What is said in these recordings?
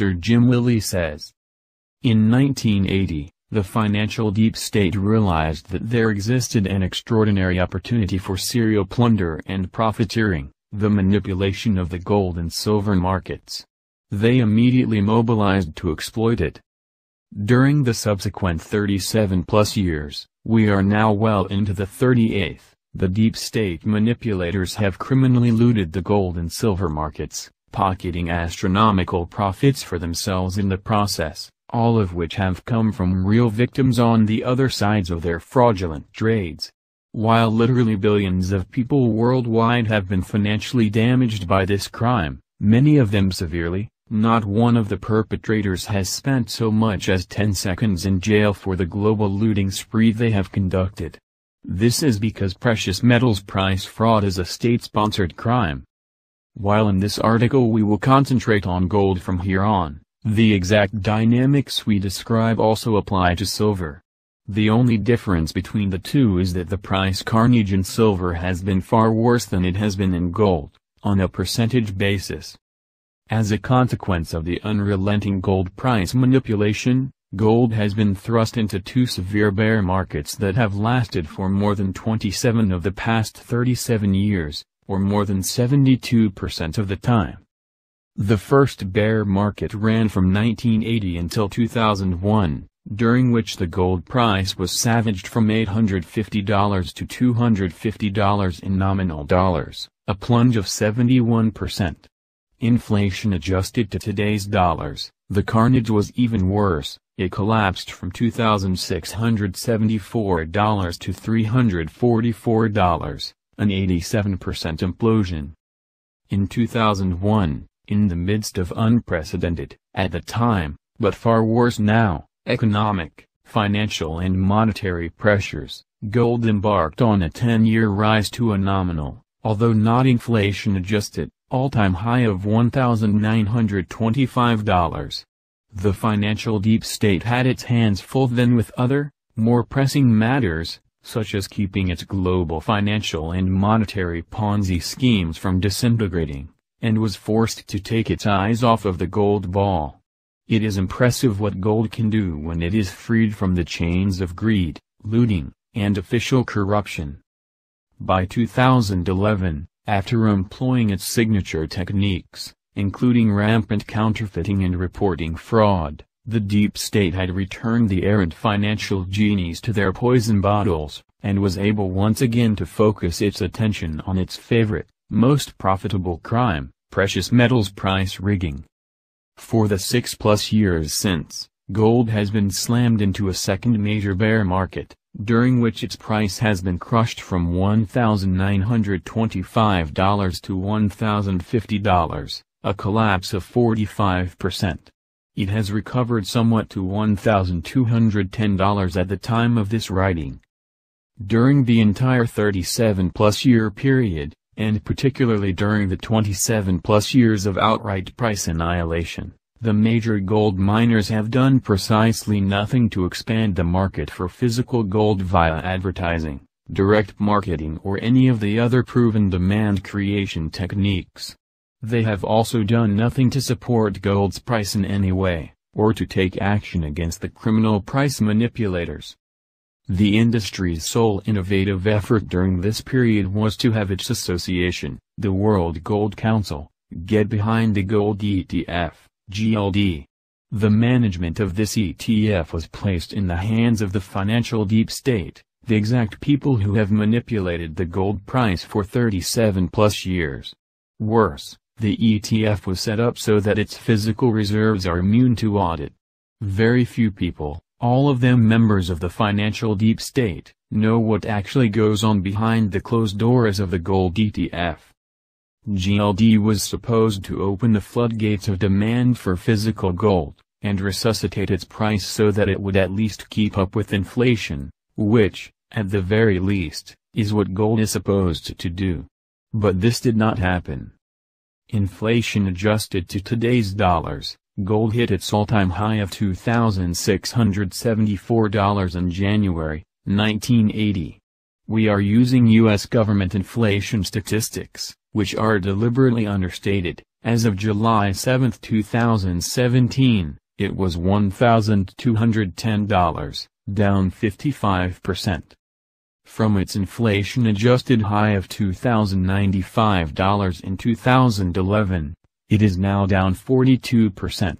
Dr. Jim Willie says. In 1980, the financial deep state realized that there existed an extraordinary opportunity for serial plunder and profiteering, the manipulation of the gold and silver markets. They immediately mobilized to exploit it. During the subsequent 37-plus years, we are now well into the 38th, the deep state manipulators have criminally looted the gold and silver markets, pocketing astronomical profits for themselves in the process, all of which have come from real victims on the other sides of their fraudulent trades. While literally billions of people worldwide have been financially damaged by this crime, many of them severely, not one of the perpetrators has spent so much as 10 seconds in jail for the global looting spree they have conducted. This is because precious metals price fraud is a state-sponsored crime. While in this article we will concentrate on gold from here on, the exact dynamics we describe also apply to silver. The only difference between the two is that the price carnage in silver has been far worse than it has been in gold, on a percentage basis. As a consequence of the unrelenting gold price manipulation, Gold has been thrust into two severe bear markets that have lasted for more than 27 of the past 37 years, or more than 72% of the time. The first bear market ran from 1980 until 2001, during which the gold price was savaged from $850 to $250 in nominal dollars, a plunge of 71%. Inflation adjusted to today's dollars, the carnage was even worse, it collapsed from $2,674 to $344, an 87% implosion. In 2001, in the midst of unprecedented, at the time, but far worse now, economic, financial and monetary pressures, gold embarked on a 10-year rise to a nominal, although not inflation-adjusted, all-time high of $1,925. The financial deep state had its hands full then with other, more pressing matters, such as keeping its global financial and monetary Ponzi schemes from disintegrating, and was forced to take its eyes off of the gold ball. It is impressive what gold can do when it is freed from the chains of greed, looting, and official corruption. By 2011, after employing its signature techniques, including rampant counterfeiting and reporting fraud, the deep state had returned the errant financial genies to their poison bottles, and was able once again to focus its attention on its favorite, most profitable crime, precious metals price rigging. For the six-plus years since, gold has been slammed into a second major bear market, during which its price has been crushed from $1,925 to $1,050 a collapse of 45%. It has recovered somewhat to $1,210 at the time of this writing. During the entire 37-plus year period, and particularly during the 27-plus years of outright price annihilation, the major gold miners have done precisely nothing to expand the market for physical gold via advertising, direct marketing or any of the other proven demand creation techniques. They have also done nothing to support gold's price in any way, or to take action against the criminal price manipulators. The industry's sole innovative effort during this period was to have its association, the World Gold Council, get behind the gold ETF, GLD. The management of this ETF was placed in the hands of the financial deep state, the exact people who have manipulated the gold price for 37 plus years. Worse, the ETF was set up so that its physical reserves are immune to audit. Very few people, all of them members of the financial deep state, know what actually goes on behind the closed doors of the gold ETF. GLD was supposed to open the floodgates of demand for physical gold, and resuscitate its price so that it would at least keep up with inflation, which, at the very least, is what gold is supposed to do. But this did not happen. Inflation adjusted to today's dollars, gold hit its all-time high of $2,674 in January, 1980. We are using U.S. government inflation statistics, which are deliberately understated, As of July 7, 2017, it was $1,210, down 55%. From its inflation-adjusted high of $2,095 in 2011, it is now down 42%.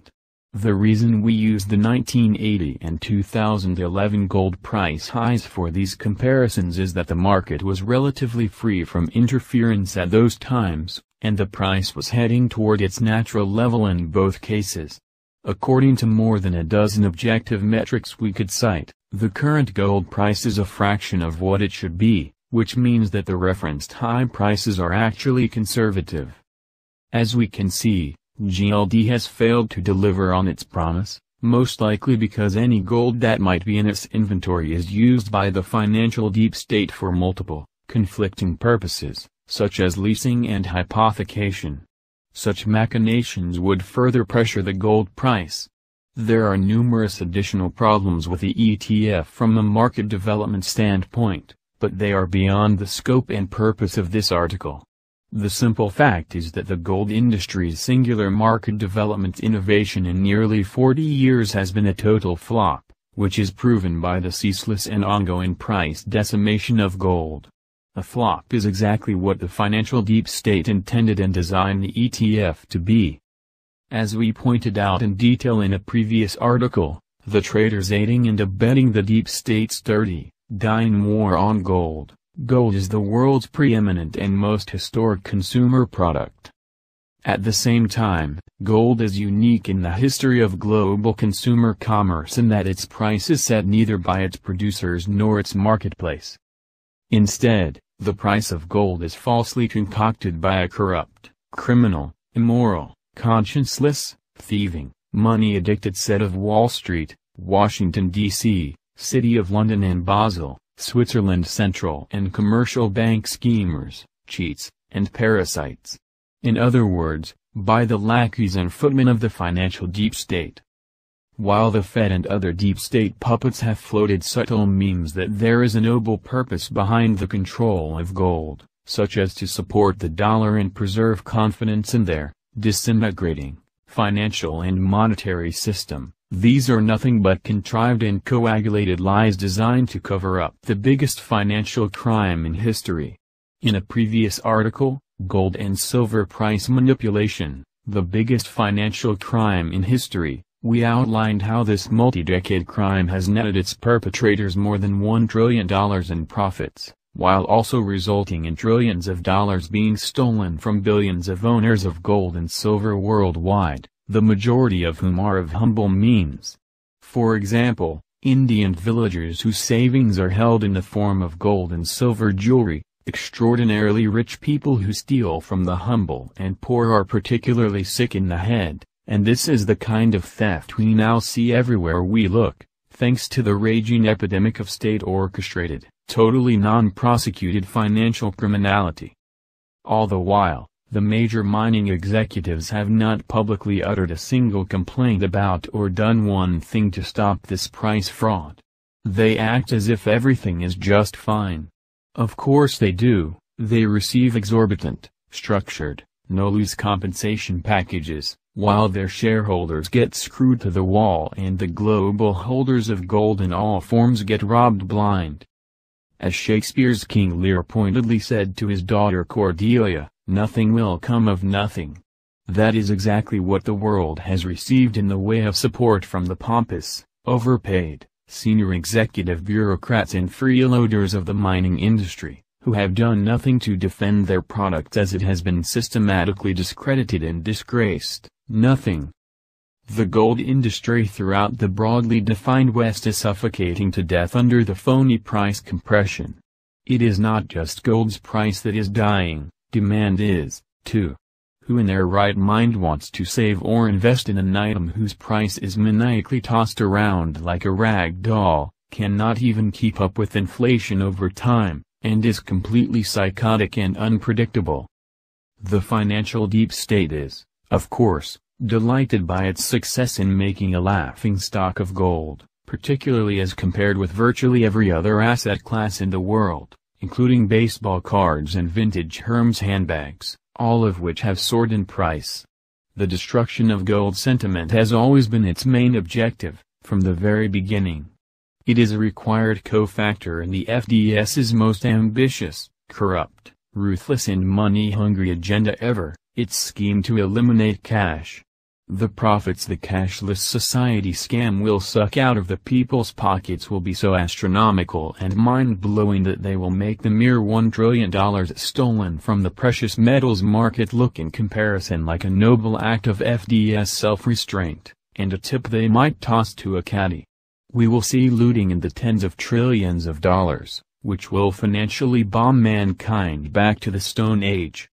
The reason we use the 1980 and 2011 gold price highs for these comparisons is that the market was relatively free from interference at those times, and the price was heading toward its natural level in both cases. According to more than a dozen objective metrics we could cite, the current gold price is a fraction of what it should be, which means that the referenced high prices are actually conservative. As we can see, GLD has failed to deliver on its promise, most likely because any gold that might be in its inventory is used by the financial deep state for multiple, conflicting purposes, such as leasing and hypothecation. Such machinations would further pressure the gold price. There are numerous additional problems with the ETF from a market development standpoint, but they are beyond the scope and purpose of this article. The simple fact is that the gold industry's singular market development innovation in nearly 40 years has been a total flop, which is proven by the ceaseless and ongoing price decimation of gold. A flop is exactly what the financial deep state intended and designed the ETF to be. As we pointed out in detail in a previous article, the traders aiding and abetting the deep state's dirty, dying war on gold, Gold is the world's preeminent and most historic consumer product. At the same time, gold is unique in the history of global consumer commerce in that its price is set neither by its producers nor its marketplace. Instead, the price of gold is falsely concocted by a corrupt, criminal, immoral, conscienceless, thieving, money-addicted set of Wall Street, Washington, D.C., City of London and Basel, Switzerland central and commercial bank schemers, cheats, and parasites. In other words, by the lackeys and footmen of the financial deep state. While the Fed and other deep state puppets have floated subtle memes that there is a noble purpose behind the control of gold, such as to support the dollar and preserve confidence in their disintegrating financial and monetary system, these are nothing but contrived and coagulated lies designed to cover up the biggest financial crime in history. In a previous article, Gold and Silver Price Manipulation, the biggest financial crime in history, we outlined how this multi-decade crime has netted its perpetrators more than $1 trillion in profits, while also resulting in trillions of dollars being stolen from billions of owners of gold and silver worldwide the majority of whom are of humble means. For example, Indian villagers whose savings are held in the form of gold and silver jewelry, extraordinarily rich people who steal from the humble and poor are particularly sick in the head, and this is the kind of theft we now see everywhere we look, thanks to the raging epidemic of state-orchestrated, totally non-prosecuted financial criminality. All the while, the major mining executives have not publicly uttered a single complaint about or done one thing to stop this price fraud. They act as if everything is just fine. Of course they do, they receive exorbitant, structured, no-lose compensation packages, while their shareholders get screwed to the wall and the global holders of gold in all forms get robbed blind. As Shakespeare's King Lear pointedly said to his daughter Cordelia, Nothing will come of nothing. That is exactly what the world has received in the way of support from the pompous, overpaid, senior executive bureaucrats and freeloaders of the mining industry, who have done nothing to defend their product as it has been systematically discredited and disgraced, nothing. The gold industry throughout the broadly defined West is suffocating to death under the phony price compression. It is not just gold's price that is dying, Demand is, too. Who in their right mind wants to save or invest in an item whose price is maniacally tossed around like a rag doll, cannot even keep up with inflation over time, and is completely psychotic and unpredictable? The financial deep state is, of course, delighted by its success in making a laughing stock of gold, particularly as compared with virtually every other asset class in the world including baseball cards and vintage Hermes handbags, all of which have soared in price. the destruction of gold sentiment has always been its main objective, from the very beginning. It is a required cofactor in the FDS's most ambitious, corrupt, ruthless and money-hungry agenda ever, its scheme to eliminate cash. The profits the cashless society scam will suck out of the people's pockets will be so astronomical and mind-blowing that they will make the mere $1 trillion stolen from the precious metals market look in comparison like a noble act of FDS self-restraint, and a tip they might toss to a caddy. We will see looting in the tens of trillions of dollars, which will financially bomb mankind back to the Stone Age.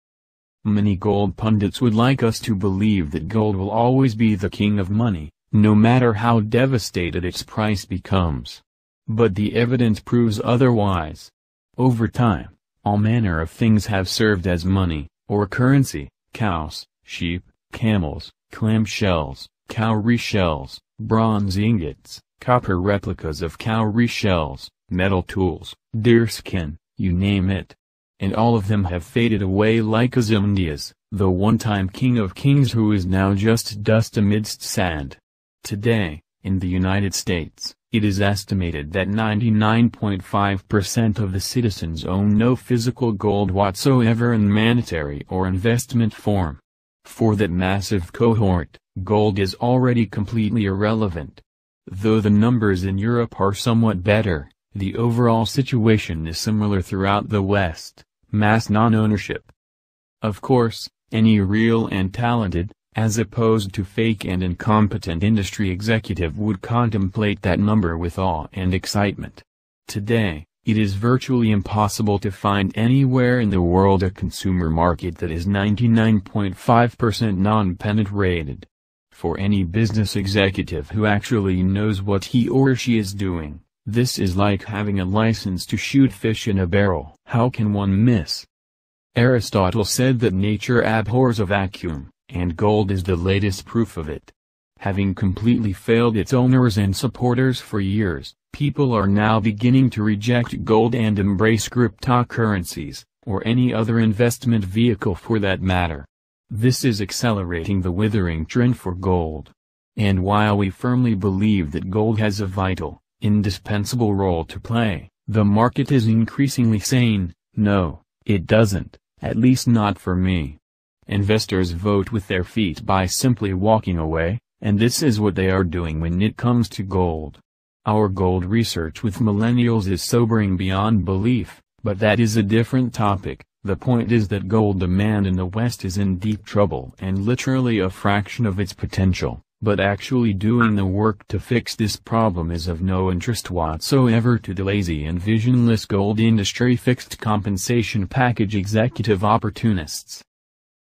Many gold pundits would like us to believe that gold will always be the king of money, no matter how devastated its price becomes. But the evidence proves otherwise. Over time, all manner of things have served as money, or currency, cows, sheep, camels, clam shells, cowrie shells, bronze ingots, copper replicas of cowrie shells, metal tools, deerskin, you name it and all of them have faded away like Ozymandias, the one-time king of kings who is now just dust amidst sand. Today, in the United States, it is estimated that 99.5% of the citizens own no physical gold whatsoever in monetary or investment form. For that massive cohort, gold is already completely irrelevant. Though the numbers in Europe are somewhat better, the overall situation is similar throughout the West mass non-ownership. Of course, any real and talented, as opposed to fake and incompetent industry executive would contemplate that number with awe and excitement. Today, it is virtually impossible to find anywhere in the world a consumer market that is 99.5% non-penetrated. For any business executive who actually knows what he or she is doing, this is like having a license to shoot fish in a barrel. How can one miss? Aristotle said that nature abhors a vacuum, and gold is the latest proof of it. Having completely failed its owners and supporters for years, people are now beginning to reject gold and embrace cryptocurrencies, or any other investment vehicle for that matter. This is accelerating the withering trend for gold. And while we firmly believe that gold has a vital, indispensable role to play. The market is increasingly saying, no, it doesn't, at least not for me. Investors vote with their feet by simply walking away, and this is what they are doing when it comes to gold. Our gold research with millennials is sobering beyond belief, but that is a different topic. The point is that gold demand in the West is in deep trouble and literally a fraction of its potential. But actually doing the work to fix this problem is of no interest whatsoever to the lazy and visionless gold industry fixed compensation package executive opportunists.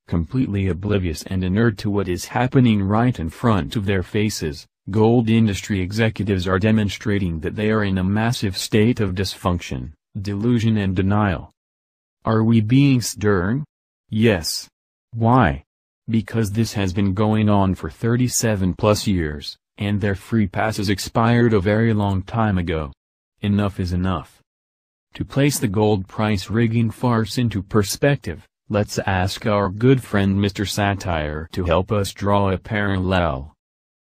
Completely oblivious and inert to what is happening right in front of their faces, gold industry executives are demonstrating that they are in a massive state of dysfunction, delusion and denial. Are we being stern? Yes. Why? Because this has been going on for 37 plus years, and their free passes expired a very long time ago. Enough is enough. To place the gold price rigging farce into perspective, let's ask our good friend Mr. Satire to help us draw a parallel.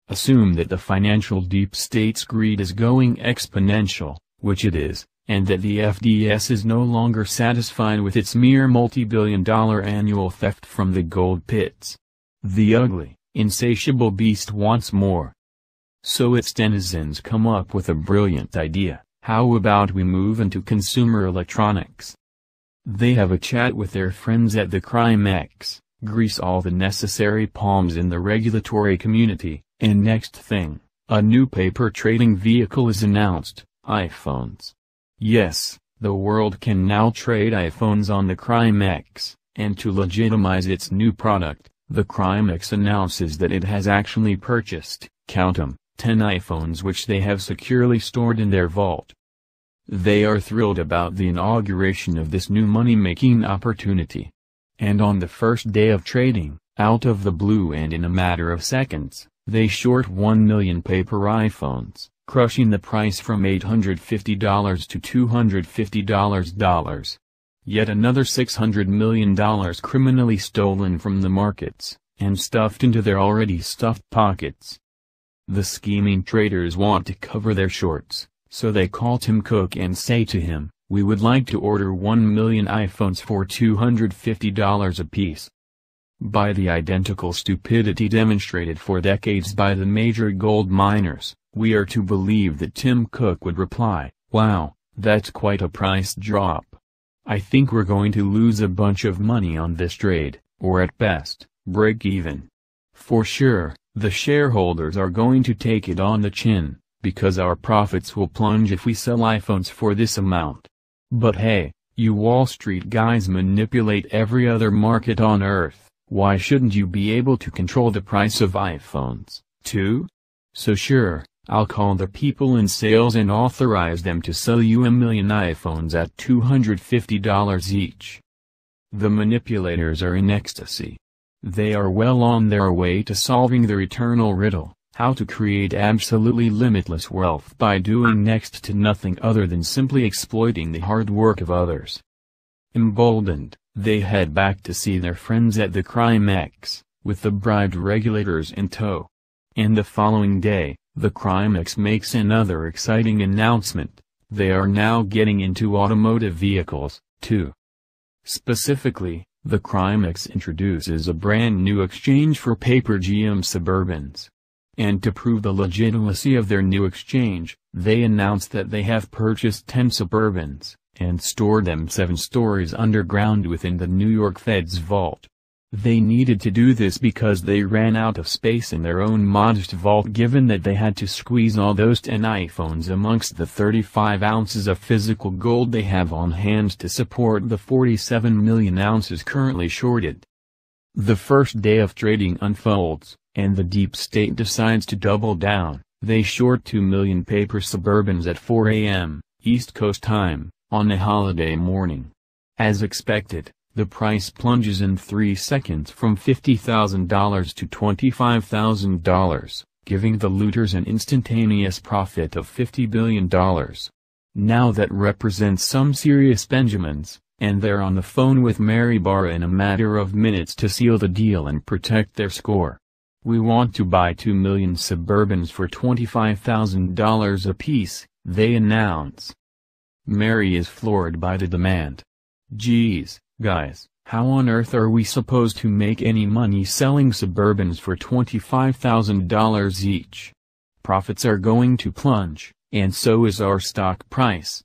Assume that the financial deep state's greed is going exponential, which it is, and that the FDS is no longer satisfied with its mere multi-billion dollar annual theft from the gold pits. The ugly, insatiable beast wants more. So its denizens come up with a brilliant idea, how about we move into consumer electronics? They have a chat with their friends at the Crimex, grease all the necessary palms in the regulatory community, and next thing, a new paper trading vehicle is announced, iPhones. Yes, the world can now trade iPhones on the Crimex, and to legitimize its new product, the Crimex announces that it has actually purchased, count 'em, 10 iPhones which they have securely stored in their vault. They are thrilled about the inauguration of this new money-making opportunity. And on the first day of trading, out of the blue and in a matter of seconds, they short 1 million paper iPhones crushing the price from $850 to $250. Yet another $600 million criminally stolen from the markets, and stuffed into their already stuffed pockets. The scheming traders want to cover their shorts, so they call Tim Cook and say to him, we would like to order 1 million iPhones for $250 apiece. By the identical stupidity demonstrated for decades by the major gold miners, we are to believe that Tim Cook would reply, wow, that's quite a price drop. I think we're going to lose a bunch of money on this trade, or at best, break even. For sure, the shareholders are going to take it on the chin, because our profits will plunge if we sell iPhones for this amount. But hey, you Wall Street guys manipulate every other market on earth, why shouldn't you be able to control the price of iPhones, too? So sure, I'll call the people in sales and authorize them to sell you a million iPhones at $250 each. The manipulators are in ecstasy. They are well on their way to solving their eternal riddle, how to create absolutely limitless wealth by doing next to nothing other than simply exploiting the hard work of others. Emboldened, they head back to see their friends at the crime Crimex, with the bribed regulators in tow. And the following day, the Crimex makes another exciting announcement, they are now getting into automotive vehicles, too. Specifically, the Crimex introduces a brand new exchange for paper GM Suburbans. And to prove the legitimacy of their new exchange, they announced that they have purchased 10 Suburbans, and stored them seven stories underground within the New York Fed's vault. They needed to do this because they ran out of space in their own modest vault given that they had to squeeze all those 10 iPhones amongst the 35 ounces of physical gold they have on hand to support the 47 million ounces currently shorted. The first day of trading unfolds, and the deep state decides to double down, they short 2 million paper Suburbans at 4 a.m., East Coast time, on a holiday morning. As expected, the price plunges in three seconds from $50,000 to $25,000, giving the looters an instantaneous profit of $50 billion. Now that represents some serious Benjamins, and they're on the phone with Mary Barra in a matter of minutes to seal the deal and protect their score. We want to buy 2 million Suburbans for $25,000 apiece, they announce. Mary is floored by the demand. Geez, Guys, how on earth are we supposed to make any money selling Suburbans for $25,000 each? Profits are going to plunge, and so is our stock price.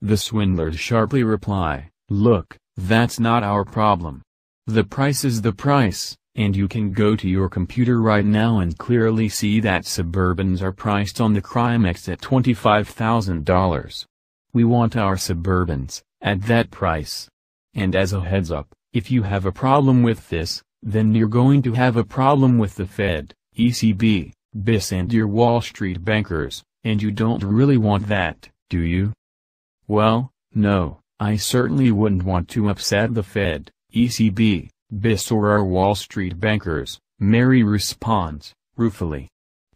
The swindlers sharply reply, look, that's not our problem. The price is the price, and you can go to your computer right now and clearly see that Suburbans are priced on the Crimex at $25,000. We want our Suburbans, at that price. And as a heads up, if you have a problem with this, then you're going to have a problem with the Fed, ECB, BIS and your Wall Street bankers, and you don't really want that, do you? Well, no, I certainly wouldn't want to upset the Fed, ECB, BIS or our Wall Street bankers, Mary responds, ruefully.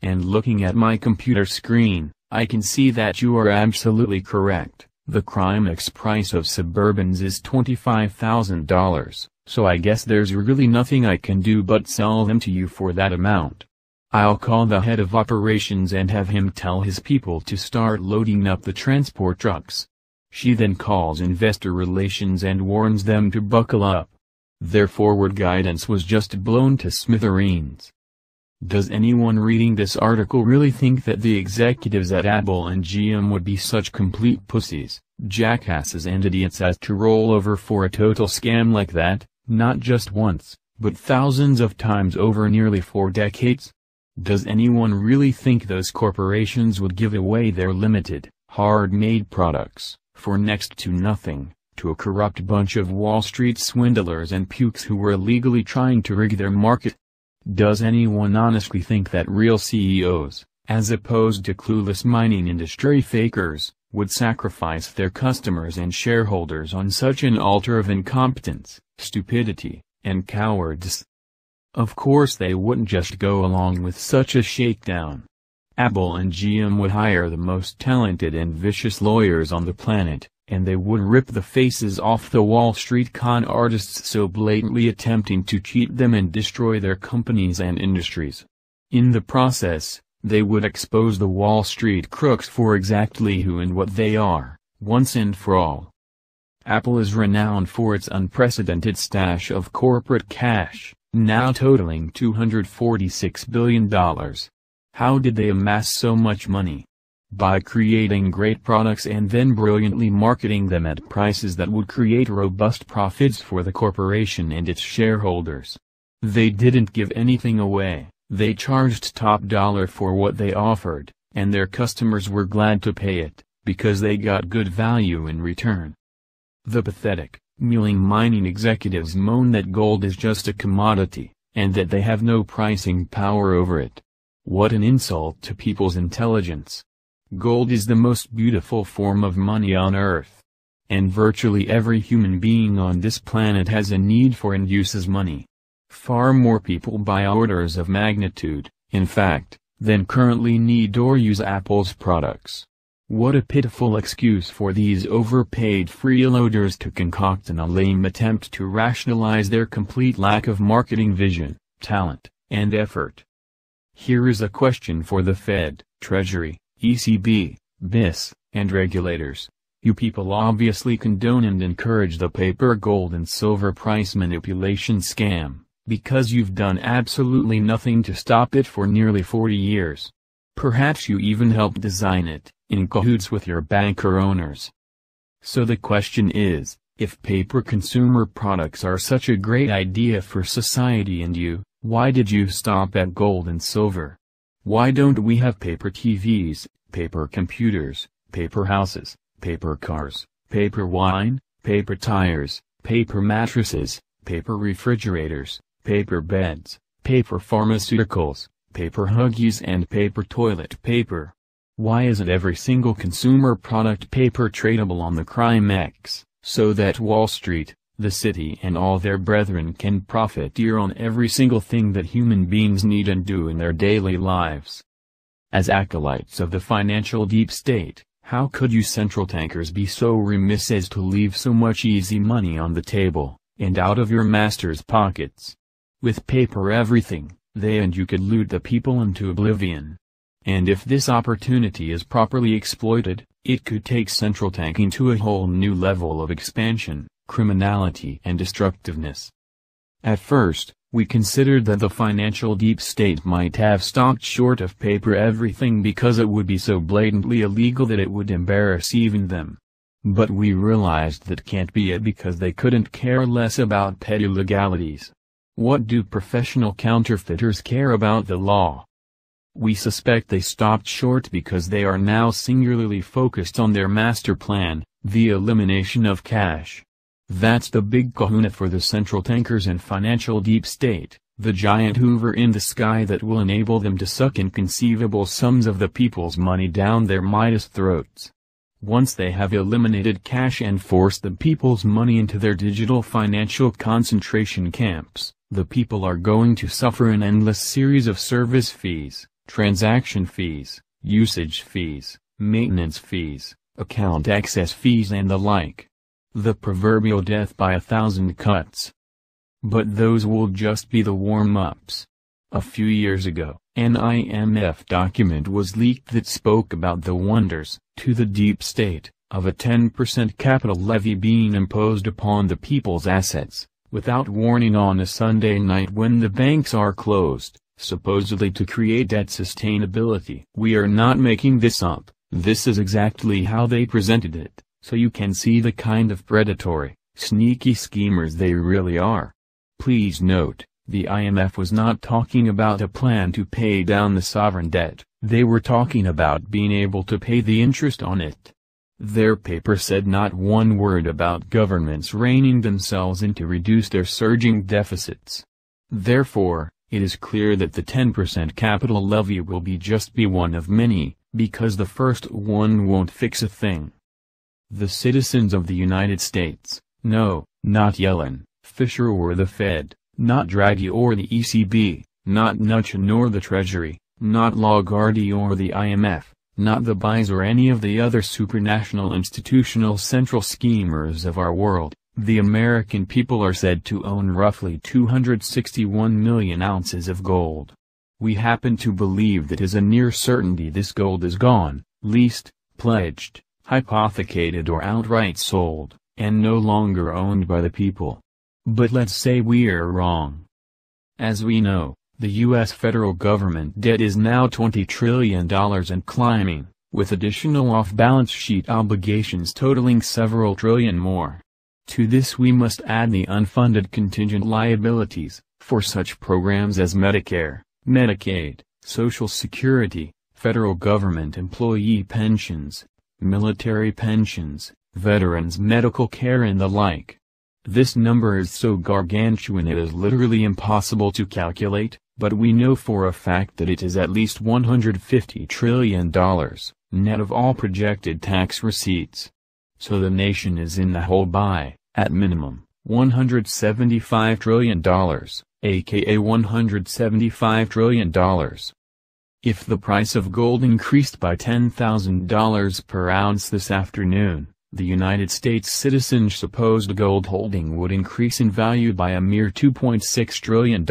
And looking at my computer screen, I can see that you are absolutely correct. The Crimex price of Suburbans is $25,000, so I guess there's really nothing I can do but sell them to you for that amount. I'll call the head of operations and have him tell his people to start loading up the transport trucks. She then calls investor relations and warns them to buckle up. Their forward guidance was just blown to smithereens. Does anyone reading this article really think that the executives at Apple and GM would be such complete pussies, jackasses and idiots as to roll over for a total scam like that, not just once, but thousands of times over nearly four decades? Does anyone really think those corporations would give away their limited, hard-made products, for next to nothing, to a corrupt bunch of Wall Street swindlers and pukes who were illegally trying to rig their market? Does anyone honestly think that real CEOs, as opposed to clueless mining industry fakers, would sacrifice their customers and shareholders on such an altar of incompetence, stupidity, and cowardice? Of course they wouldn't just go along with such a shakedown. Apple and GM would hire the most talented and vicious lawyers on the planet, and they would rip the faces off the Wall Street con artists so blatantly attempting to cheat them and destroy their companies and industries. In the process, they would expose the Wall Street crooks for exactly who and what they are, once and for all. Apple is renowned for its unprecedented stash of corporate cash, now totaling $246 billion. How did they amass so much money? By creating great products and then brilliantly marketing them at prices that would create robust profits for the corporation and its shareholders. They didn't give anything away, they charged top dollar for what they offered, and their customers were glad to pay it, because they got good value in return. The pathetic, mewing mining executives moan that gold is just a commodity, and that they have no pricing power over it. What an insult to people's intelligence. Gold is the most beautiful form of money on earth. And virtually every human being on this planet has a need for and uses money. Far more people buy orders of magnitude, in fact, than currently need or use Apple's products. What a pitiful excuse for these overpaid freeloaders to concoct in a lame attempt to rationalize their complete lack of marketing vision, talent, and effort. Here is a question for the Fed, Treasury, ECB, BIS, and regulators. You people obviously condone and encourage the paper gold and silver price manipulation scam, because you've done absolutely nothing to stop it for nearly 40 years. Perhaps you even helped design it in cahoots with your banker owners. So the question is, if paper consumer products are such a great idea for society and you, why did you stop at gold and silver? Why don't we have paper TVs, paper computers, paper houses, paper cars, paper wine, paper tires, paper mattresses, paper refrigerators, paper beds, paper pharmaceuticals, paper huggies and paper toilet paper? Why isn't every single consumer product paper tradable on the CrimEx, so that Wall Street, the city and all their brethren can profiteer on every single thing that human beings need and do in their daily lives? As acolytes of the financial deep state, how could you central tankers be so remiss as to leave so much easy money on the table, and out of your master's pockets? With paper everything, they and you could loot the people into oblivion. And if this opportunity is properly exploited, it could take central tanking to a whole new level of expansion, criminality and destructiveness. At first, we considered that the financial deep state might have stopped short of paper everything because it would be so blatantly illegal that it would embarrass even them. But we realized that can't be it because they couldn't care less about petty legalities. What do professional counterfeiters care about the law? We suspect they stopped short because they are now singularly focused on their master plan, the elimination of cash. That's the big kahuna for the central tankers and financial deep state, the giant hoover in the sky that will enable them to suck inconceivable sums of the people's money down their Midas throats. Once they have eliminated cash and forced the people's money into their digital financial concentration camps, the people are going to suffer an endless series of service fees, transaction fees, usage fees, maintenance fees, account access fees and the like. The proverbial death by a thousand cuts. But those will just be the warm-ups. A few years ago, an IMF document was leaked that spoke about the wonders, to the deep state, of a 10% capital levy being imposed upon the people's assets, without warning on a Sunday night when the banks are closed supposedly to create debt sustainability. We are not making this up, this is exactly how they presented it, so you can see the kind of predatory, sneaky schemers they really are. Please note, the IMF was not talking about a plan to pay down the sovereign debt, they were talking about being able to pay the interest on it. Their paper said not one word about governments reining themselves in to reduce their surging deficits. Therefore, it is clear that the 10% capital levy will be just be one of many, because the first one won't fix a thing. The citizens of the United States, no, not Yellen, Fischer or the Fed, not Draghi or the ECB, not Mnuchin or the Treasury, not Lagarde or the IMF, not the buys or any of the other supranational institutional central schemers of our world. The American people are said to own roughly 261 million ounces of gold. We happen to believe that is a near certainty this gold is gone, leased, pledged, hypothecated or outright sold, and no longer owned by the people. But let's say we're wrong. As we know, the U.S. federal government debt is now $20 trillion and climbing, with additional off-balance sheet obligations totaling several trillion more. To this we must add the unfunded contingent liabilities, for such programs as Medicare, Medicaid, Social Security, federal government employee pensions, military pensions, veterans medical care and the like. This number is so gargantuan it is literally impossible to calculate, but we know for a fact that it is at least $150 trillion, net of all projected tax receipts. So the nation is in the hole by, at minimum, $175 trillion, aka $175 trillion. If the price of gold increased by $10,000 per ounce this afternoon, the United States citizen's supposed gold holding would increase in value by a mere $2.6 trillion,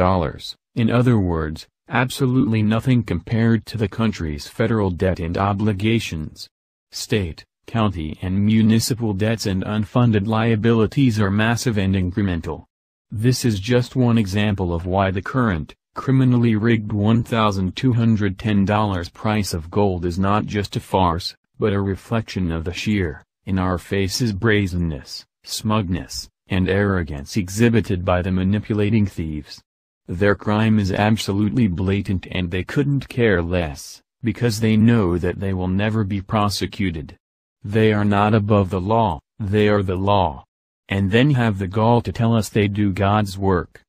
in other words, absolutely nothing compared to the country's federal debt and obligations. State, county and municipal debts and unfunded liabilities are massive and incremental. This is just one example of why the current, criminally rigged $1,210 price of gold is not just a farce, but a reflection of the sheer, in-our-faces brazenness, smugness, and arrogance exhibited by the manipulating thieves. Their crime is absolutely blatant and they couldn't care less, because they know that they will never be prosecuted. They are not above the law, they are the law and then have the gall to tell us they do God's work.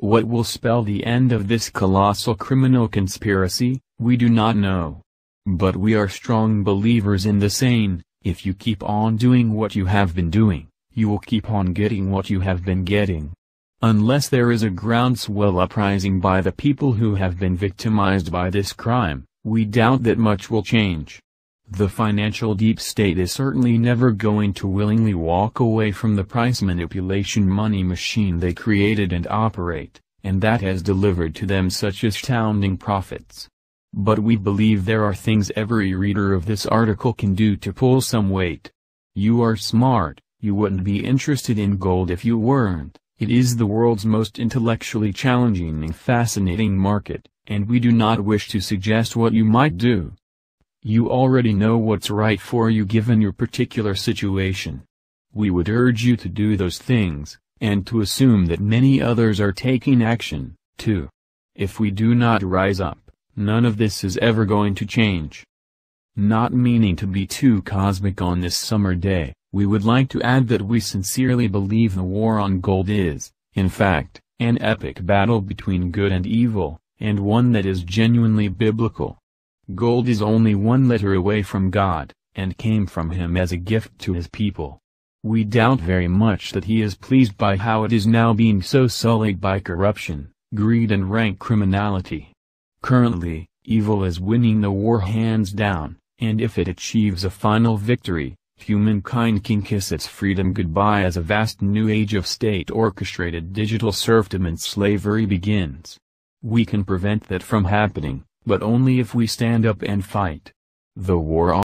What will spell the end of this colossal criminal conspiracy, we do not know. But we are strong believers in the saying, if you keep on doing what you have been doing, you will keep on getting what you have been getting. Unless there is a groundswell uprising by the people who have been victimized by this crime, we doubt that much will change. The financial deep state is certainly never going to willingly walk away from the price manipulation money machine they created and operate, and that has delivered to them such astounding profits. But we believe there are things every reader of this article can do to pull some weight. You are smart, you wouldn't be interested in gold if you weren't, it is the world's most intellectually challenging and fascinating market, and we do not wish to suggest what you might do. You already know what's right for you given your particular situation. We would urge you to do those things, and to assume that many others are taking action, too. If we do not rise up, none of this is ever going to change. Not meaning to be too cosmic on this summer day, we would like to add that we sincerely believe the war on gold is, in fact, an epic battle between good and evil, and one that is genuinely biblical. Gold is only one letter away from God, and came from him as a gift to his people. We doubt very much that he is pleased by how it is now being so sullied by corruption, greed and rank criminality. Currently, evil is winning the war hands down, and if it achieves a final victory, humankind can kiss its freedom goodbye as a vast new age of state-orchestrated digital serfdom and slavery begins. We can prevent that from happening, but only if we stand up and fight. The war